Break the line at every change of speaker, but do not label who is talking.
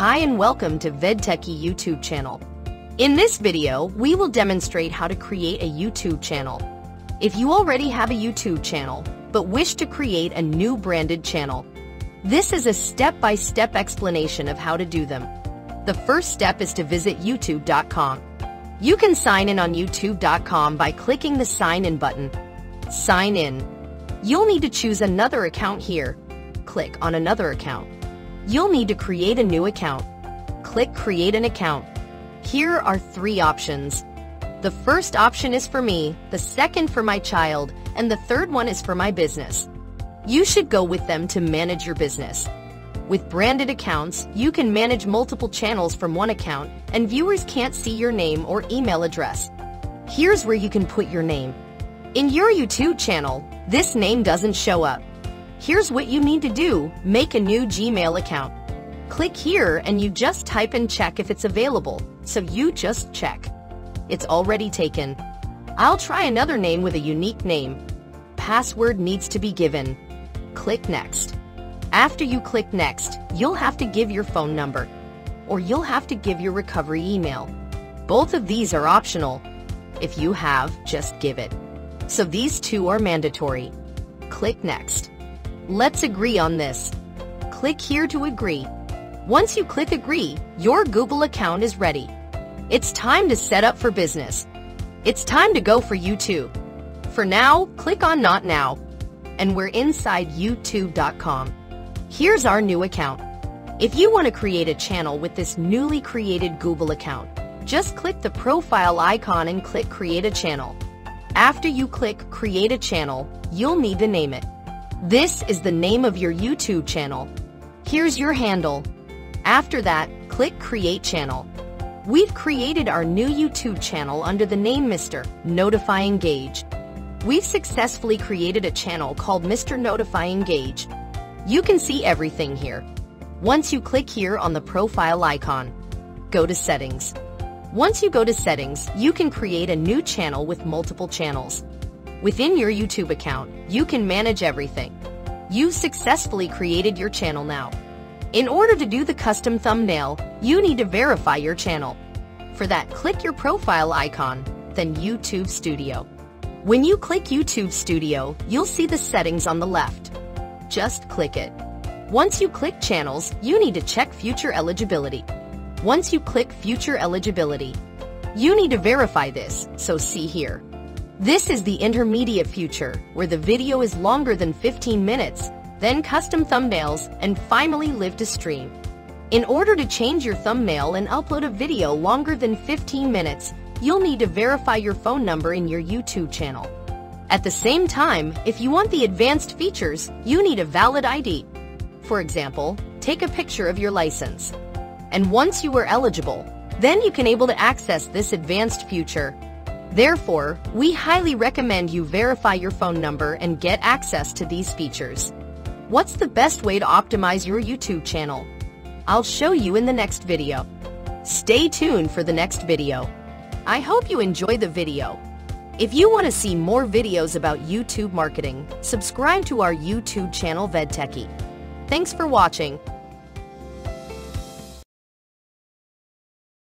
Hi and welcome to VidTechy YouTube channel. In this video, we will demonstrate how to create a YouTube channel. If you already have a YouTube channel, but wish to create a new branded channel, this is a step-by-step explanation of how to do them. The first step is to visit youtube.com. You can sign in on youtube.com by clicking the sign in button. Sign in. You'll need to choose another account here. Click on another account. You'll need to create a new account. Click Create an Account. Here are three options. The first option is for me, the second for my child, and the third one is for my business. You should go with them to manage your business. With branded accounts, you can manage multiple channels from one account and viewers can't see your name or email address. Here's where you can put your name. In your YouTube channel, this name doesn't show up. Here's what you need to do. Make a new Gmail account. Click here and you just type and check if it's available. So you just check. It's already taken. I'll try another name with a unique name. Password needs to be given. Click Next. After you click Next, you'll have to give your phone number, or you'll have to give your recovery email. Both of these are optional. If you have, just give it. So these two are mandatory. Click Next. Let's agree on this. Click here to agree. Once you click agree, your Google account is ready. It's time to set up for business. It's time to go for YouTube. For now, click on Not Now. And we're inside youtube.com. Here's our new account. If you want to create a channel with this newly created Google account, just click the profile icon and click Create a Channel. After you click Create a Channel, you'll need to name it. This is the name of your YouTube channel. Here's your handle. After that, click Create Channel. We've created our new YouTube channel under the name Mr. Notify Engage. We've successfully created a channel called Mr. Notify Engage. You can see everything here. Once you click here on the profile icon, go to Settings. Once you go to Settings, you can create a new channel with multiple channels. Within your YouTube account, you can manage everything. You've successfully created your channel now. In order to do the custom thumbnail, you need to verify your channel. For that, click your profile icon, then YouTube Studio. When you click YouTube Studio, you'll see the settings on the left. Just click it. Once you click Channels, you need to check Future Eligibility. Once you click Future Eligibility, you need to verify this, so see here. This is the intermediate future, where the video is longer than 15 minutes, then custom thumbnails, and finally live to stream. In order to change your thumbnail and upload a video longer than 15 minutes, you'll need to verify your phone number in your YouTube channel. At the same time, if you want the advanced features, you need a valid ID. For example, take a picture of your license. And once you are eligible, then you can able to access this advanced feature Therefore, we highly recommend you verify your phone number and get access to these features. What's the best way to optimize your YouTube channel? I'll show you in the next video. Stay tuned for the next video. I hope you enjoy the video. If you want to see more videos about YouTube marketing, subscribe to our YouTube channel VidTechy. Thanks for watching.